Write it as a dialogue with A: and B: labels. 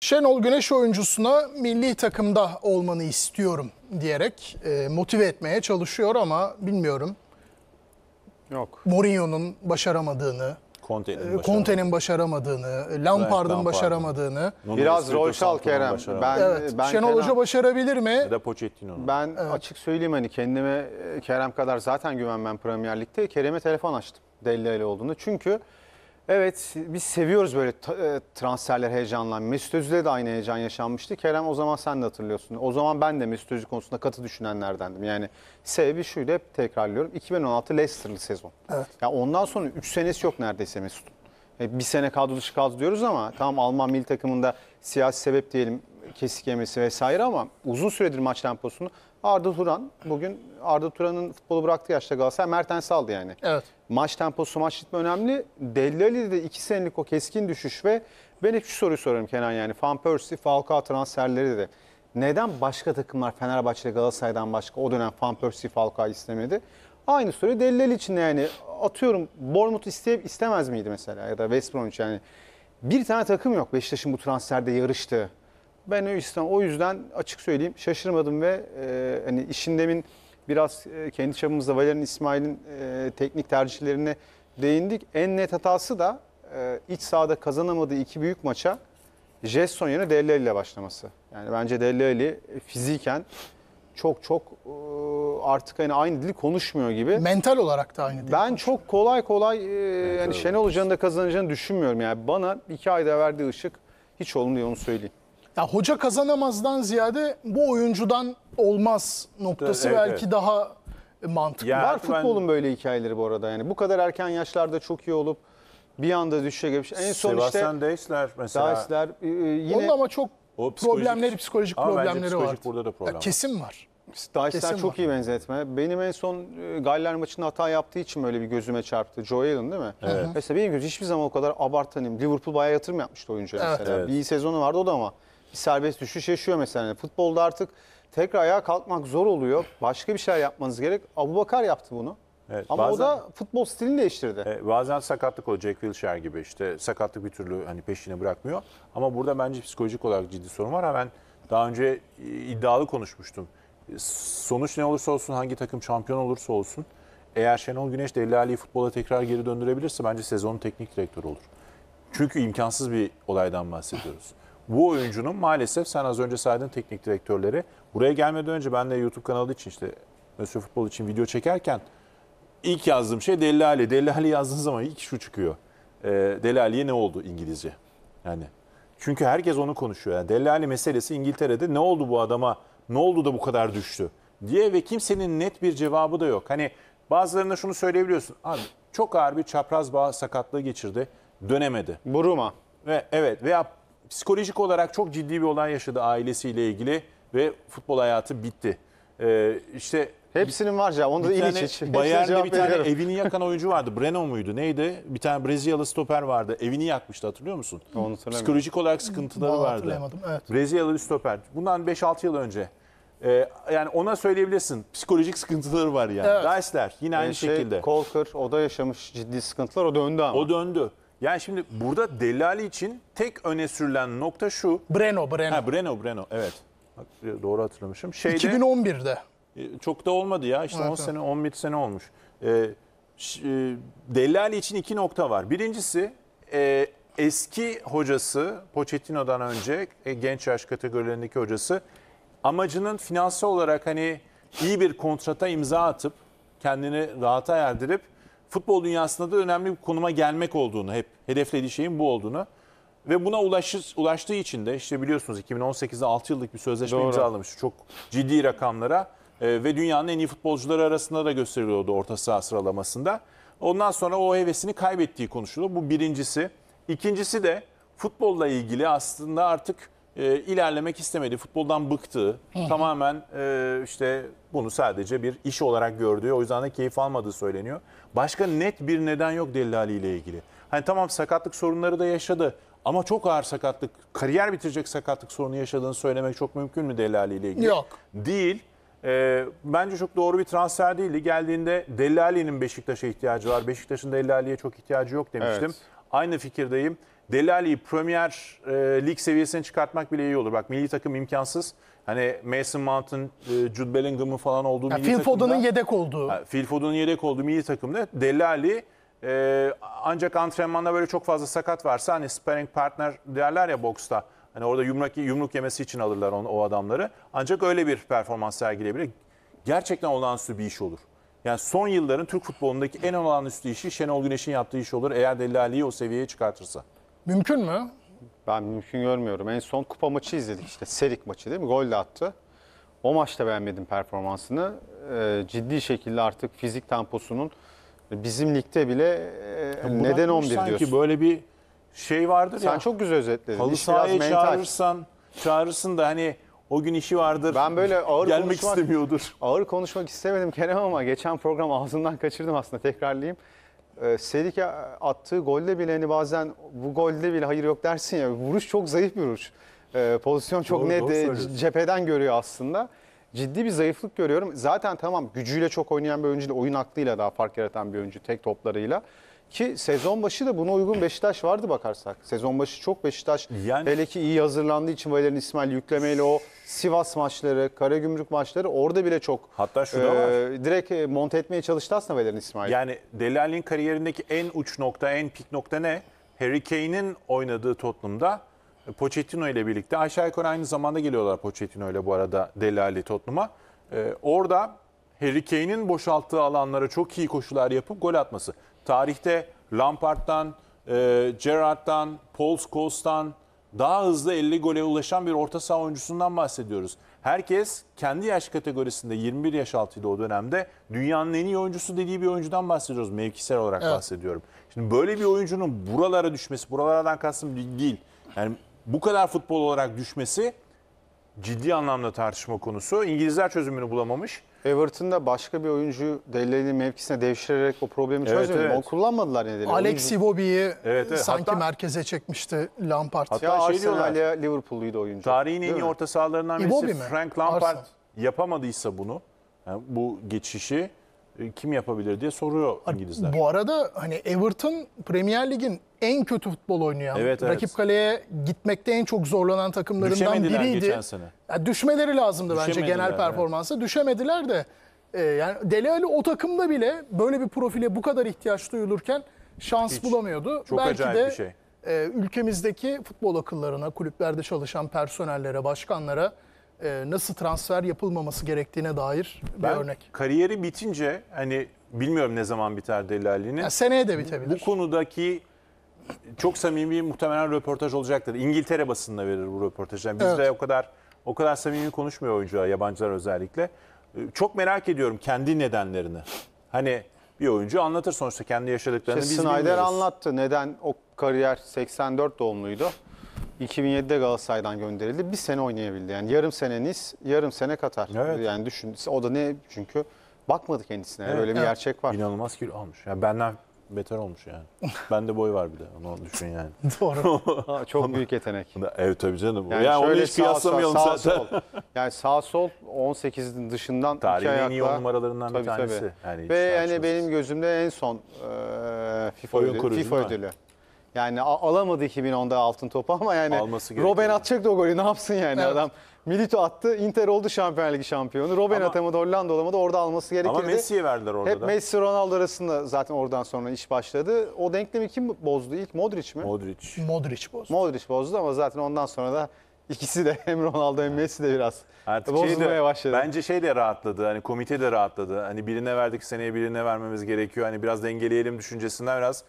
A: Şenol Güneş oyuncusuna milli takımda olmanı istiyorum diyerek e, motive etmeye çalışıyor ama bilmiyorum
B: Yok.
A: Mourinho'nun başaramadığını,
C: Conte'nin
A: e. Conte'nin başaramadığını, Lampard'ın başaramadığını.
B: Biraz rol çal Kerem. Ben,
A: Evet.
B: ben
A: Şenol
B: Kerem-
A: Hoca başarabilir mi?
C: Ya da Pochetti'nin.
B: Ben açık söyleyeyim hani kendime e, Kerem kadar zaten güvenmem Premier Lig'de. Kerem'e telefon açtım Deli Ali olduğunda. Çünkü evet biz seviyoruz böyle e, transferler heyecanla. Mesut Özil'de de aynı heyecan yaşanmıştı. Kerem o zaman sen de hatırlıyorsun. O zaman ben de Mesut Özil konusunda katı düşünenlerdendim. Yani sebebi şuydu hep tekrarlıyorum. 2016 Leicester'lı sezon.
A: Evet.
B: Ya ondan sonra 3 senesi yok neredeyse Mesut'un. E, Bir sene kadro dışı kaldı diyoruz ama tamam Alman milli takımında siyasi sebep diyelim kesik yemesi vesaire ama uzun süredir maç temposunu Arda Turan bugün Arda Turan'ın futbolu bıraktığı yaşta Galatasaray Mertens aldı yani.
A: Evet.
B: Maç temposu, maç ritmi önemli. Deli Ali'de de 2 senelik o keskin düşüş ve ben hep şu soruyu soruyorum Kenan yani. Van Persie, Falcao transferleri de neden başka takımlar Fenerbahçe Galatasaray'dan başka o dönem Van Persie, Falcao istemedi? Aynı soru Deli Ali için de yani atıyorum Bournemouth isteyip istemez miydi mesela ya da West Bromwich yani. Bir tane takım yok Beşiktaş'ın bu transferde yarıştığı. Ben o yüzden, o yüzden açık söyleyeyim şaşırmadım ve e, hani işin demin biraz e, kendi çapımızda Valerian İsmail'in e, teknik tercihlerine değindik. En net hatası da e, iç sahada kazanamadığı iki büyük maça Jetson yerine Dele Alli ile başlaması. Yani bence Dele Ali fiziken çok çok e, artık hani aynı dili konuşmuyor gibi.
A: Mental olarak da aynı değil.
B: Ben çok kolay kolay e, yani Şenol Hoca'nın da kazanacağını düşünmüyorum. Yani bana iki ayda verdiği ışık hiç olmuyor onu söyleyeyim.
A: Ya hoca kazanamazdan ziyade bu oyuncudan olmaz noktası
C: Evet,
A: belki
C: evet.
A: daha mantıklı.
C: Ya-
B: Var
C: ben-
B: futbolun böyle hikayeleri bu arada yani. Bu kadar erken yaşlarda çok iyi olup bir anda düşüşe gelmiş. En son
C: Sebastian
B: işte
C: Deisler mesela.
B: Deisler e, e, yine
A: Onun ama çok
C: O psikolojik-
A: problemleri, psikolojik
C: Ama bence
A: problemleri
C: psikolojik
A: var.
C: burada da problem var.
A: kesin var.
B: Deisler
A: kesin
B: çok
A: var.
B: iyi benzetme. Benim en son e, Galler maçında hata yaptığı için böyle bir gözüme çarptı. Joe Allen değil mi? Mesela benim gözüm hiçbir zaman o kadar abartanayım. Liverpool bayağı yatırım yapmıştı oyuncuya
A: Evet.
B: mesela.
C: Evet.
B: Bir iyi sezonu vardı o da ama bir serbest düşüş yaşıyor mesela. Futbolda artık tekrar ayağa kalkmak zor oluyor. Başka bir şeyler yapmanız gerek. Abubakar yaptı bunu.
C: Evet,
B: ama o
C: bazen-
B: da futbol stilini değiştirdi.
C: E, bazen sakatlık oluyor. Jack Wilshere gibi işte sakatlık bir türlü hani peşini bırakmıyor. Ama burada bence psikolojik olarak ciddi sorun var. Ha ben daha önce e, iddialı konuşmuştum. Sonuç ne olursa olsun hangi takım şampiyon olursa olsun eğer Şenol Güneş Deli Ali'yi futbola tekrar geri döndürebilirse bence sezonun teknik direktörü olur. Çünkü imkansız bir olaydan bahsediyoruz. Bu oyuncunun maalesef sen az önce saydığın teknik direktörleri buraya gelmeden önce ben de YouTube kanalı için işte Mösyö Futbol için video çekerken ilk yazdığım şey Deli Ali. Deli Ali yazdığın zaman ilk şu çıkıyor. Ee, Deli Ali'ye ne oldu İngilizce? Yani çünkü herkes onu konuşuyor. Yani Deli Ali meselesi İngiltere'de ne oldu bu adama? Ne oldu da bu kadar düştü? diye ve kimsenin net bir cevabı da yok. Hani bazılarına şunu söyleyebiliyorsun. Abi çok ağır bir çapraz bağ sakatlığı geçirdi. Dönemedi.
B: Buruma.
C: Ve evet veya psikolojik olarak çok ciddi bir olay yaşadı ailesiyle ilgili ve futbol hayatı bitti. Ee, işte
B: Hepsinin var ya. Onda da
C: bir tane
B: İliç. Hepsine
C: Bayern'de bir tane
B: veriyorum.
C: evini yakan oyuncu vardı. Breno muydu? Neydi? Bir tane Brezilyalı stoper vardı. Evini yakmıştı hatırlıyor musun?
B: Onu.
C: Psikolojik olarak sıkıntıları
A: Vallahi
C: vardı.
A: evet.
C: Brezilyalı stoper. Bundan 5-6 yıl önce. Ee, yani ona söyleyebilirsin. Psikolojik sıkıntıları var yani.
A: Evet.
C: Dersler yine aynı
B: Yani şey,
C: şekilde.
B: Colker o da yaşamış ciddi sıkıntılar. O döndü ama.
C: O döndü. Yani şimdi burada Delali için tek öne sürülen nokta şu.
A: Breno, Breno.
C: Ha Breno, Breno. Evet. Bak, doğru hatırlamışım. Şeyde,
A: 2011'de.
C: E, Çok da olmadı ya. İşte
A: Evet,
C: 10
A: evet.
C: sene, 11 sene olmuş. Ee, e, Dellali için iki nokta var. Birincisi e, eski hocası Pochettino'dan önce e, genç yaş kategorilerindeki hocası amacının finansal olarak hani iyi bir kontrata imza atıp kendini rahata erdirip futbol dünyasında da önemli bir konuma gelmek olduğunu hep hedeflediği şeyin bu olduğunu ve buna ulaşır, ulaştığı için de işte biliyorsunuz 2018'de 6 yıllık bir sözleşme
B: Doğru.
C: imzalamış. Çok ciddi rakamlara e, ve dünyanın en iyi futbolcuları arasında da gösteriliyordu orta saha sıralamasında. Ondan sonra o hevesini kaybettiği konuşuluyor. Bu birincisi. İkincisi de futbolla ilgili aslında artık e, ilerlemek istemedi. Futboldan bıktığı, tamamen e, işte bunu sadece bir iş olarak gördüğü, o yüzden de keyif almadığı söyleniyor. Başka net bir neden yok Dellali ile ilgili. Hani tamam sakatlık sorunları da yaşadı ama çok ağır sakatlık, kariyer bitirecek sakatlık sorunu yaşadığını söylemek çok mümkün mü Dellali ile ilgili?
A: Yok.
C: Değil. Ee, bence çok doğru bir transfer değildi. Geldiğinde Dellali'nin Beşiktaş'a ihtiyacı var. Beşiktaş'ın Dellali'ye çok ihtiyacı yok demiştim.
B: Evet.
C: Aynı fikirdeyim. Deli Ali'yi Premier e, Lig seviyesine çıkartmak bile iyi olur. Bak milli takım imkansız. Hani Mason Mount'un, e, Jude Bellingham'ın falan olduğu
A: Yani
C: milli
A: Phil
C: takımda...
A: Foden'ın yedek olduğu.
C: Ha, Phil Foden'ın yedek olduğu milli takımda Deli Ali e, ancak antrenmanda böyle çok fazla sakat varsa hani sparring partner derler ya boksta. Hani orada yumruk, yumruk yemesi için alırlar onu, o adamları. Ancak öyle bir performans sergileyebilir. Gerçekten olağanüstü bir iş olur. Yani son yılların Türk futbolundaki en olağanüstü işi Şenol Güneş'in yaptığı iş olur. Eğer Deli Ali'yi o seviyeye çıkartırsa.
A: Mümkün mü?
B: Ben mümkün görmüyorum. En son kupa maçı izledik işte. Serik maçı değil mi? Gol de attı. O maçta beğenmedim performansını. Ee, ciddi şekilde artık fizik temposunun bizim ligde bile e, neden 11
C: Sanki
B: diyorsun.
C: böyle bir şey vardır
B: Sen
C: ya.
B: çok güzel özetledin.
C: Halı sahaya çağırırsan, çağırırsın da hani o gün işi vardır.
B: Ben böyle ağır
C: gelmek
B: konuşmak-
C: istemiyordur.
B: Ağır konuşmak istemedim Kerem ama geçen program ağzımdan kaçırdım aslında tekrarlayayım. Serik attığı golde bile hani bazen bu golde bile hayır yok dersin ya vuruş çok zayıf bir vuruş. Ee, pozisyon çok
C: Doğru,
B: net
C: doğru
B: e, cepheden görüyor aslında. Ciddi bir zayıflık görüyorum. Zaten tamam gücüyle çok oynayan bir oyuncu değil, oyun aklıyla daha fark yaratan bir oyuncu tek toplarıyla. Ki sezon başı da buna uygun Beşiktaş vardı bakarsak. Sezon başı çok Beşiktaş
C: Yani-
B: hele ki iyi hazırlandığı için Valerian İsmail yüklemeyle o Sivas maçları, Karagümrük maçları orada bile çok
C: Hatta şu da var.
B: direkt e, monte etmeye çalıştı aslında Valerian İsmail.
C: Yani Dele Alli'nin kariyerindeki en uç nokta, en pik nokta ne? Harry Kane'in oynadığı Tottenham'da e, Pochettino ile birlikte aşağı yukarı aynı zamanda geliyorlar Pochettino ile bu arada Dele Alli Tottenham'a. Ee, orada Harry Kane'in boşalttığı alanlara çok iyi koşular yapıp gol atması. Tarihte Lampard'dan, e, Gerrard'dan, Paul Scholes'tan daha hızlı 50 gole ulaşan bir orta saha oyuncusundan bahsediyoruz. Herkes kendi yaş kategorisinde 21 yaş altıydı o dönemde dünyanın en iyi oyuncusu dediği bir oyuncudan bahsediyoruz. Mevkisel olarak
A: Evet.
C: bahsediyorum. Şimdi böyle bir oyuncunun buralara düşmesi, buralardan kastım değil. Yani bu kadar futbol olarak düşmesi ciddi anlamda tartışma konusu. İngilizler çözümünü bulamamış.
B: Everton'da başka bir oyuncu Dele'nin mevkisine devşirerek o problemi
C: Evet,
B: çözmedi. mi?
C: evet.
B: O kullanmadılar nedeni.
A: Alex Iwobi'yi
C: Evet, evet.
A: sanki
C: Hatta-
A: merkeze çekmişti Lampard.
C: Hatta-
B: Ya
C: şey diyorlar.
B: Ya Liverpool'uydu oyuncu.
C: Tarihin en iyi orta sahalarından birisi? Frank Lampard
A: Arsenal.
C: yapamadıysa bunu, yani bu geçişi kim yapabilir diye soruyor İngilizler.
A: Bu arada hani Everton Premier Lig'in en kötü futbol oynayan,
C: Evet, evet.
A: rakip kaleye gitmekte en çok zorlanan takımlarından biriydi.
C: geçen sene.
A: Ya düşmeleri lazımdı bence genel
C: evet.
A: performansa. Düşemediler de e, yani Dele Alli o takımda bile böyle bir profile bu kadar ihtiyaç duyulurken şans
C: Hiç.
A: bulamıyordu.
C: Çok
A: Belki
C: acayip
A: de
C: bir şey.
A: e, ülkemizdeki futbol akıllarına, kulüplerde çalışan personellere, başkanlara e, nasıl transfer yapılmaması gerektiğine dair bir
C: Ben
A: örnek.
C: kariyeri bitince hani bilmiyorum ne zaman biter Deli Ali'nin.
A: Yani seneye de bitebilir.
C: Bu konudaki çok samimi muhtemelen röportaj olacaktır. İngiltere basınına verir bu röportajı. Yani bizde
A: Evet.
C: o kadar o kadar samimi konuşmuyor oyuncular, yabancılar özellikle. Ee, Çok merak ediyorum kendi nedenlerini. Hani bir oyuncu anlatır sonuçta kendi yaşadıklarını
B: İşte
C: biz
B: Snyder
C: bilmiyoruz.
B: anlattı neden o kariyer 84 doğumluydu. 2007'de Galatasaray'dan gönderildi. Bir sene oynayabildi. Yani yarım sene Nice, yarım sene Katar.
C: Evet.
B: Yani düşün. O da ne? Çünkü bakmadı kendisine.
C: Evet.
B: Böyle bir
A: Evet.
B: gerçek var.
C: İnanılmaz kilo almış. Yani benden beter olmuş yani. Bende boy var bir de. Onu düşün yani.
A: Doğru.
B: Ha, çok büyük yetenek.
C: Evet tabii canım.
B: Yani,
C: Yani, onu
B: şöyle
C: hiç
B: sağ-
C: kıyaslamayalım
B: sağ,
C: zaten.
B: sol. Yani sağ sol 18'in dışından iki
C: Tarihin en iyi
B: ayakla.
C: on numaralarından bir
B: Tabii, tabii.
C: tanesi. Yani hiç
B: Ve yani
C: tartışmasız.
B: benim gözümde en son e, FIFA,
C: Oyun
B: ödülü,
C: kurucu
B: FIFA
C: değil mi?
B: ödülü. Yani alamadı 2010'da altın topu ama yani
C: Alması.
B: Robben atacaktı o golü ne yapsın yani
A: Evet.
B: adam. Milito attı, Inter oldu Şampiyonlar Ligi şampiyonu. Robben
C: Ama-
B: atamadı, Hollanda olamadı. Orada alması gerekirdi.
C: Ama Messi'ye verdiler orada
B: Hep
C: da.
B: Messi Ronaldo arasında zaten oradan sonra iş başladı. O denklemi kim bozdu ilk? Modric mi?
C: Modric.
A: Modric bozdu.
B: Modric bozdu ama zaten ondan sonra da ikisi de hem Ronaldo hem Messi de biraz
C: Artık şey
B: bozulmaya
C: de,
B: başladı.
C: bence şey de rahatladı. Hani komite de rahatladı. Hani birine verdik seneye birine vermemiz gerekiyor. Hani biraz dengeleyelim düşüncesinden biraz